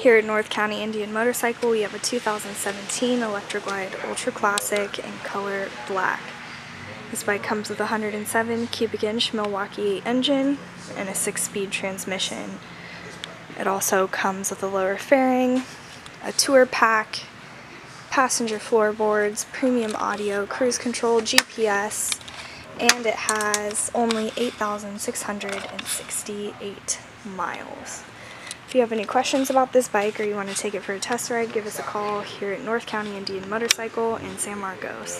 Here at North County Indian Motorcycle, we have a 2017 Electra Glide Ultra Classic in color black. This bike comes with a 107 cubic inch Milwaukee engine and a 6 speed transmission. It also comes with a lower fairing, a tour pack, passenger floorboards, premium audio, cruise control, GPS, and it has only 8,668 miles. If you have any questions about this bike or you want to take it for a test ride, give us a call here at North County Indian Motorcycle in San Marcos.